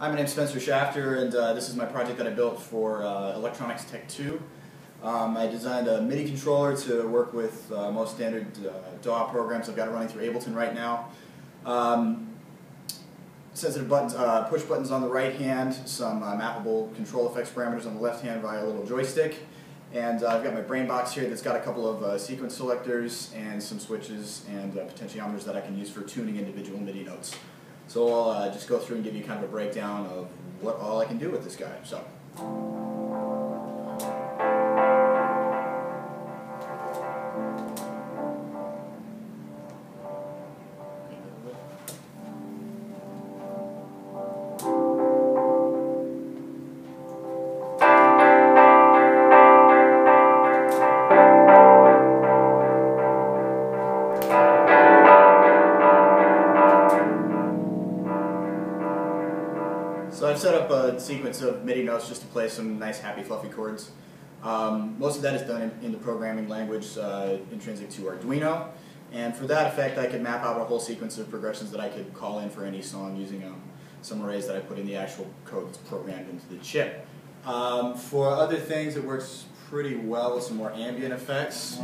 Hi, my name's Spencer Shafter, and uh, this is my project that I built for uh, Electronics Tech 2. Um, I designed a MIDI controller to work with uh, most standard uh, DAW programs. I've got it running through Ableton right now. Um, sensitive buttons, uh, push buttons on the right hand, some uh, mappable control effects parameters on the left hand via a little joystick. And I've got my brain box here that's got a couple of sequence selectors and some switches and potentiometers that I can use for tuning individual MIDI notes. So I'll uh, just go through and give you kind of a breakdown of what all I can do with this guy. So. I've set up a sequence of MIDI notes just to play some nice, happy, fluffy chords. Um, most of that is done in, in the programming language uh, intrinsic to Arduino. And for that effect, I could map out a whole sequence of progressions that I could call in for any song using um, some arrays that I put in the actual code that's programmed into the chip. Um, for other things, it works pretty well with some more ambient effects.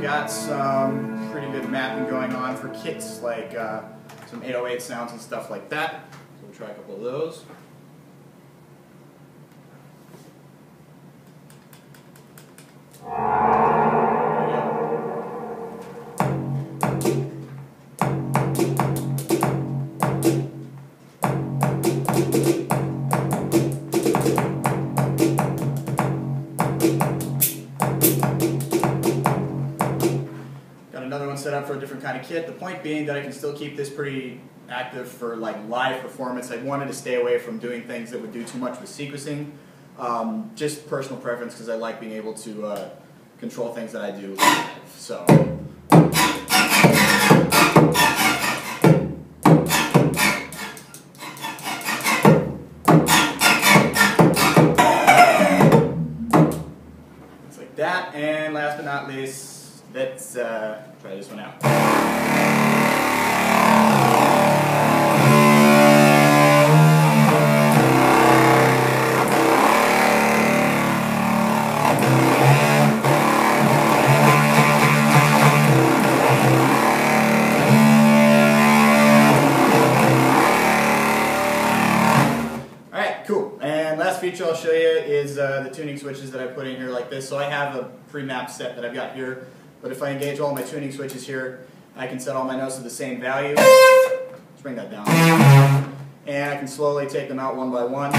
Got some pretty good mapping going on for kits, like uh, some 808 sounds and stuff like that. So we'll try a couple of those. Set up for a different kind of kit. The point being that I can still keep this pretty active for like live performance. I wanted to stay away from doing things that would do too much with sequencing. Um, just personal preference because I like being able to uh, control things that I do live. So. It's like that, and last but not least, let's uh, try this one out. Alright, cool. And last feature I'll show you is uh, the tuning switches that I put in here like this. So I have a pre-map set that I've got here but if I engage all my tuning switches here, I can set all my notes to the same value. Let's bring that down. And I can slowly take them out one by one.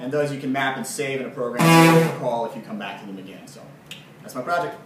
And those you can map and save in a program call if you come back to them again. So that's my project.